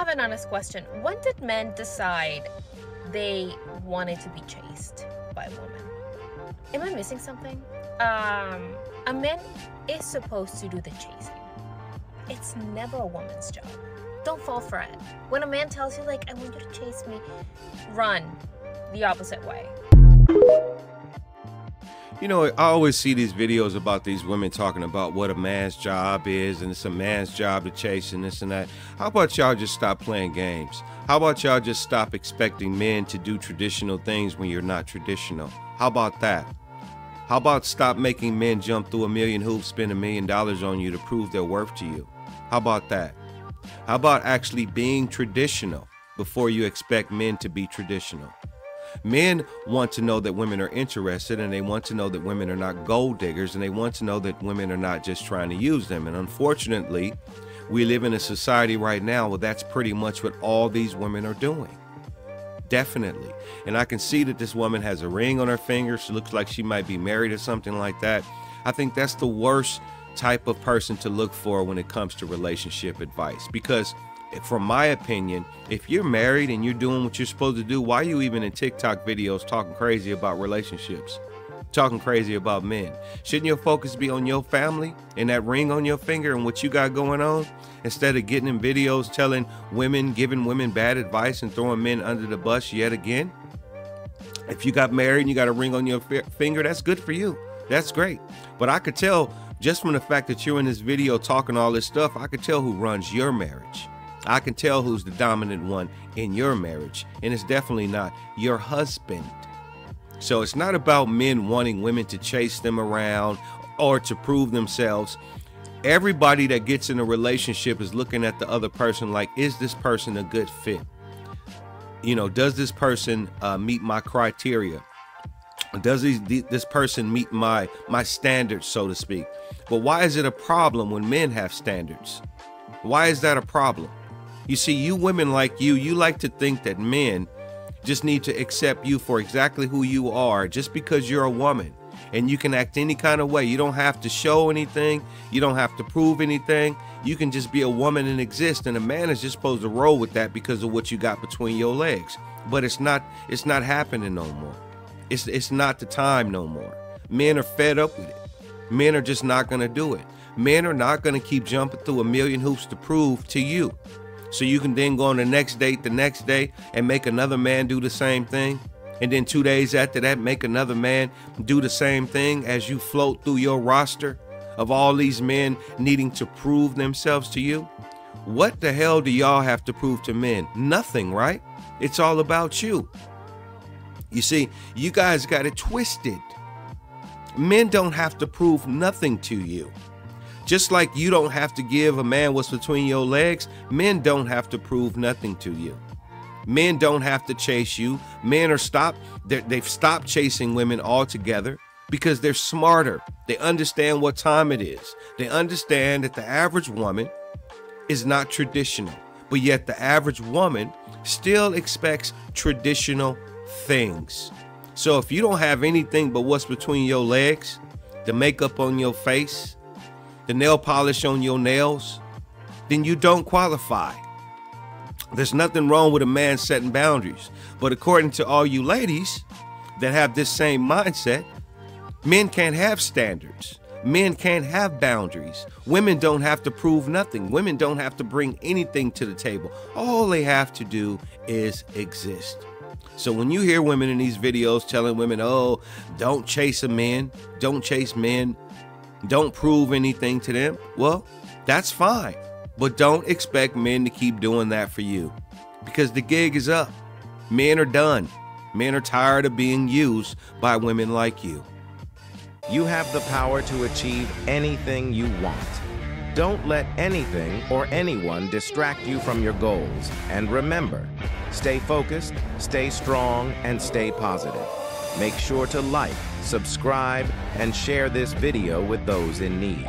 have an honest question. When did men decide they wanted to be chased by a woman? Am I missing something? Um, a man is supposed to do the chasing. It's never a woman's job. Don't fall for it. When a man tells you, like, I want you to chase me, run the opposite way. You know, I always see these videos about these women talking about what a man's job is, and it's a man's job to chase and this and that. How about y'all just stop playing games? How about y'all just stop expecting men to do traditional things when you're not traditional? How about that? How about stop making men jump through a million hoops, spend a million dollars on you to prove their worth to you? How about that? How about actually being traditional before you expect men to be traditional? Men want to know that women are interested and they want to know that women are not gold diggers and they want to know that women are not just trying to use them. And unfortunately, we live in a society right now where that's pretty much what all these women are doing. Definitely. And I can see that this woman has a ring on her finger. She looks like she might be married or something like that. I think that's the worst type of person to look for when it comes to relationship advice because from my opinion, if you're married and you're doing what you're supposed to do, why are you even in TikTok videos talking crazy about relationships? Talking crazy about men. Shouldn't your focus be on your family and that ring on your finger and what you got going on? Instead of getting in videos telling women, giving women bad advice and throwing men under the bus yet again? If you got married and you got a ring on your finger, that's good for you. That's great. But I could tell just from the fact that you're in this video talking all this stuff, I could tell who runs your marriage. I can tell who's the dominant one in your marriage, and it's definitely not your husband. So it's not about men wanting women to chase them around or to prove themselves. Everybody that gets in a relationship is looking at the other person like, is this person a good fit? You know, does this person uh, meet my criteria? Does this person meet my my standards, so to speak? But why is it a problem when men have standards? Why is that a problem? You see, you women like you, you like to think that men just need to accept you for exactly who you are just because you're a woman and you can act any kind of way. You don't have to show anything, you don't have to prove anything. You can just be a woman and exist and a man is just supposed to roll with that because of what you got between your legs. But it's not it's not happening no more. It's it's not the time no more. Men are fed up with it. Men are just not going to do it. Men are not going to keep jumping through a million hoops to prove to you so you can then go on the next date the next day and make another man do the same thing? And then two days after that make another man do the same thing as you float through your roster of all these men needing to prove themselves to you? What the hell do y'all have to prove to men? Nothing right? It's all about you. You see you guys got it twisted. Men don't have to prove nothing to you just like you don't have to give a man what's between your legs, men don't have to prove nothing to you. Men don't have to chase you. Men are stopped, they've stopped chasing women altogether because they're smarter. They understand what time it is. They understand that the average woman is not traditional, but yet the average woman still expects traditional things. So if you don't have anything but what's between your legs, the makeup on your face, the nail polish on your nails, then you don't qualify. There's nothing wrong with a man setting boundaries. But according to all you ladies that have this same mindset, men can't have standards. Men can't have boundaries. Women don't have to prove nothing. Women don't have to bring anything to the table. All they have to do is exist. So when you hear women in these videos telling women, oh, don't chase a man, don't chase men, don't prove anything to them, well, that's fine. But don't expect men to keep doing that for you because the gig is up. Men are done. Men are tired of being used by women like you. You have the power to achieve anything you want. Don't let anything or anyone distract you from your goals. And remember, stay focused, stay strong, and stay positive. Make sure to like, subscribe, and share this video with those in need.